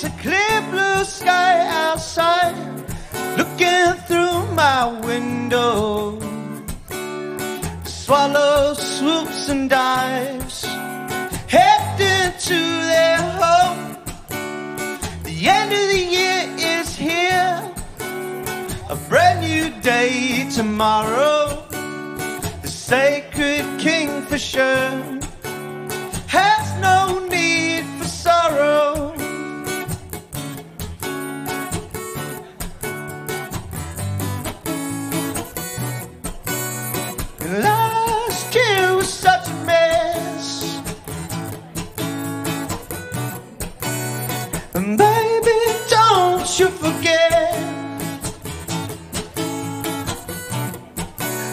It's a clear blue sky outside, looking through my window. Swallow swoops and dives, heading to their home. The end of the year is here, a brand new day tomorrow. The sacred kingfisher And baby, don't you forget.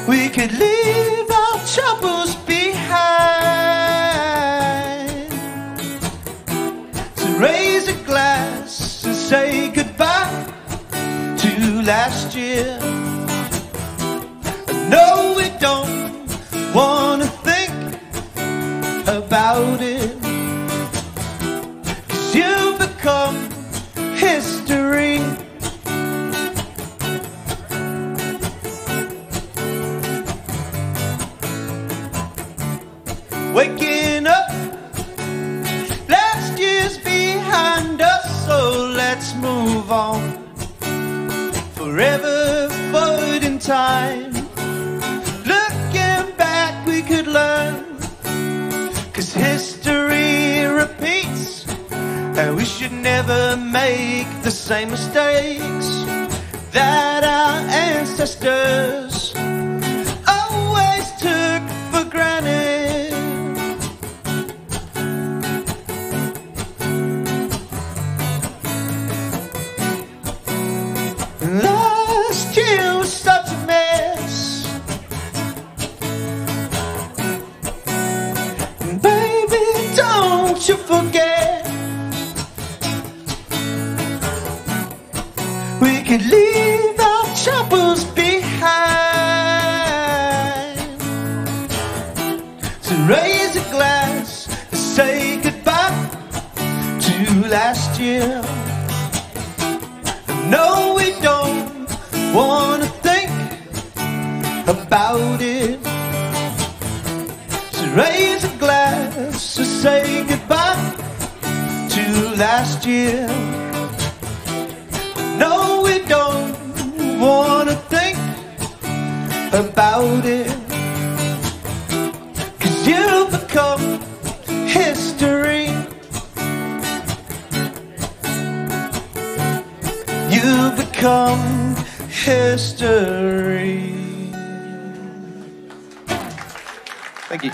We could leave our troubles behind. To raise a glass and say goodbye to last year. No, we don't want to think about it. History. Waking up, last year's behind us, so let's move on. Forever forward in time. We should never make the same mistakes that our ancestors We leave our troubles behind. So raise a glass and say goodbye to last year. No, we don't want to think about it. So raise a glass to say goodbye to last year. About it. Cause you become history. You become history. Thank you.